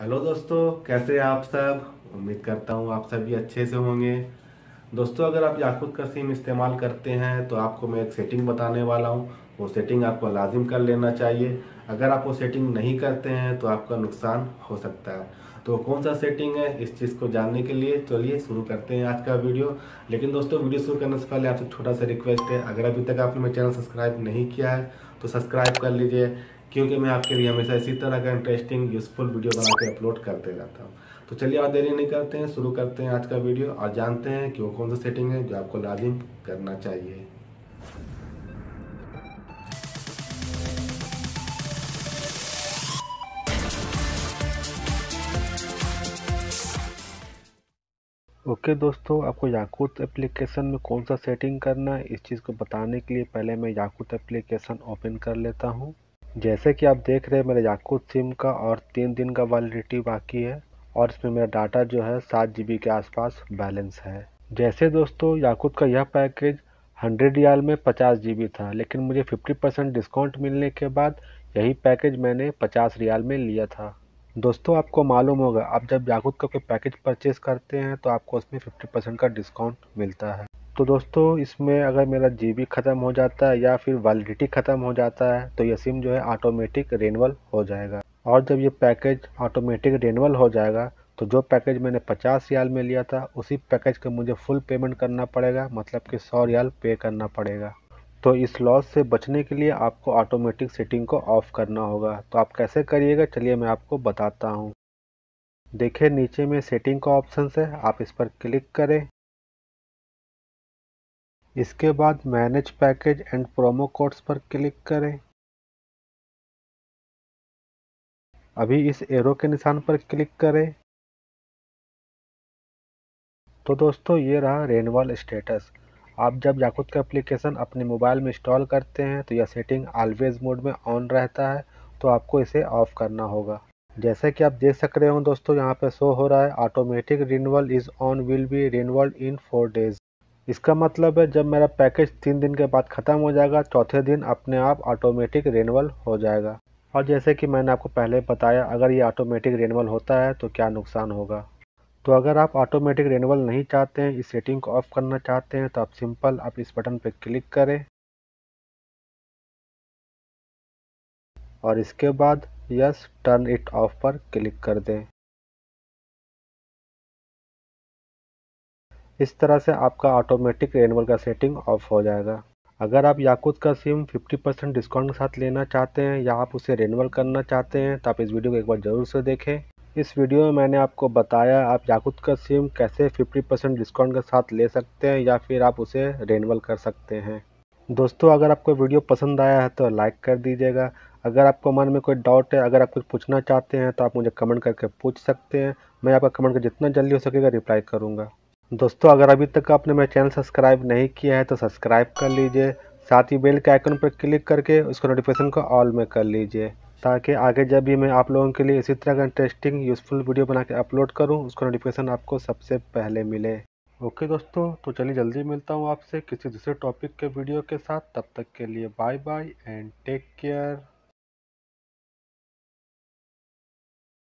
Hello दोस्तों, कैसे हैं आप सब? उम्मीद करता हूँ आप सभी अच्छे से होंगे। दोस्तों, अगर आप याकूत का सिम इस्तेमाल करते हैं तो आपको मैं एक सेटिंग बताने वाला हूँ। वो सेटिंग आपको लाजिम कर लेना चाहिए। अगर आप वो सेटिंग नहीं करते हैं तो आपका नुकसान हो सकता है। तो कौन सा सेटिंग है, इस चीज़ को जानने के लिए चलिए शुरू करते हैं आज का वीडियो। लेकिन दोस्तों, वीडियो शुरू करने से पहले आपसे छोटा सा रिक्वेस्ट है। अगर अभी तक आपने मेरा चैनल सब्सक्राइब नहीं किया है तो सब्सक्राइब कर लीजिए। क्योंकि मैं आपके लिए हमेशा इसी तरह का इंटरेस्टिंग यूजफुल वीडियो बना के अपलोड करते रहता हूँ। तो चलिए और देरी नहीं करते हैं शुरू करते हैं आज का वीडियो और जानते हैं कि वो कौन सा सेटिंग है जो आपको लाजिम करना चाहिए। ओके okay, दोस्तों आपको याकूत एप्लीकेशन में कौन सा सेटिंग करना है इस चीज़ को बताने के लिए पहले मैं याकूत एप्लीकेशन ओपन कर लेता हूँ। जैसे कि आप देख रहे हैं, मेरे याकूत सिम का और तीन दिन का वैलिडिटी बाकी है और इसमें मेरा डाटा जो है सात जीबी के आसपास बैलेंस है। जैसे दोस्तों याकूत का यह पैकेज हंड्रेड रियाल में पचास जी था, लेकिन मुझे फिफ्टी परसेंट डिस्काउंट मिलने के बाद यही पैकेज मैंने पचास रियाल में लिया था। दोस्तों, आपको मालूम होगा, आप जब याकूत का कोई पैकेज परचेज करते हैं तो आपको उसमें 50 परसेंट का डिस्काउंट मिलता है। तो दोस्तों, इसमें अगर मेरा जीबी ख़त्म हो जाता है या फिर वैलिडिटी ख़त्म हो जाता है तो ये सिम जो है ऑटोमेटिक रेनवल हो जाएगा। और जब ये पैकेज ऑटोमेटिक रेनवल हो जाएगा तो जो पैकेज मैंने पचास रियाल में लिया था, उसी पैकेज का मुझे फुल पेमेंट करना पड़ेगा मतलब कि सौ रियाल पे करना पड़ेगा। तो इस लॉस से बचने के लिए आपको ऑटोमेटिक सेटिंग को ऑफ़ करना होगा। तो आप कैसे करिएगा, चलिए मैं आपको बताता हूँ। देखिए, नीचे में सेटिंग का ऑप्शन है, आप इस पर क्लिक करें। इसके बाद manage package and promo codes पर क्लिक करें। अभी इस एरो के निशान पर क्लिक करें। तो दोस्तों, ये रहा रेनवॉल स्टेटस आप जब याकूत का एप्लीकेशन अपने मोबाइल में इंस्टॉल करते हैं तो यह सेटिंग ऑलवेज मोड में ऑन रहता है तो आपको इसे ऑफ़ करना होगा। जैसे कि आप देख सक रहे हो दोस्तों, यहाँ पे शो हो रहा है automatic renewal is on will be renewal in four days इसका मतलब है, जब मेरा पैकेज तीन दिन के बाद ख़त्म हो जाएगा, चौथे दिन अपने आप ऑटोमेटिक रिन्यूअल हो जाएगा। और जैसे कि मैंने आपको पहले बताया, अगर ये ऑटोमेटिक रिन्यूअल होता है तो क्या नुकसान होगा? तो अगर आप ऑटोमेटिक रेनवल नहीं चाहते हैं, इस सेटिंग को ऑफ़ करना चाहते हैं तो आप सिंपल आप इस बटन पर क्लिक करें। और इसके बाद यस टर्न इट ऑफ़ पर क्लिक कर दें। इस तरह से आपका ऑटोमेटिक रेनवल का सेटिंग ऑफ़ हो जाएगा। अगर आप याकूत का सिम 50 परसेंट डिस्काउंट के साथ लेना चाहते हैं या आप उसे रेनवल करना चाहते हैं तो आप इस वीडियो को एक बार ज़रूर से देखें। इस वीडियो में मैंने आपको बताया आप याकूत का सिम कैसे 50 परसेंट डिस्काउंट के साथ ले सकते हैं या फिर आप उसे रेनवल कर सकते हैं। दोस्तों, अगर आपको वीडियो पसंद आया है तो लाइक कर दीजिएगा। अगर आपको मन में कोई डाउट है, अगर आप कुछ पूछना चाहते हैं तो आप मुझे कमेंट करके पूछ सकते हैं। मैं आपका कमेंट का जितना जल्दी हो सकेगा रिप्लाई करूँगा। दोस्तों, अगर अभी तक आपने मेरा चैनल सब्सक्राइब नहीं किया है तो सब्सक्राइब कर लीजिए, साथ ही बेल के आइकन पर क्लिक करके उसको नोटिफिकेशन को ऑल में कर लीजिए, ताकि आगे जब भी मैं आप लोगों के लिए इसी तरह का इंटरेस्टिंग यूज़फुल वीडियो बना के अपलोड करूँ, उसका नोटिफिकेशन आपको सबसे पहले मिले। ओके दोस्तों तो चलिए जल्दी मिलता हूँ आपसे किसी दूसरे टॉपिक के वीडियो के साथ। तब तक के लिए bye bye and take care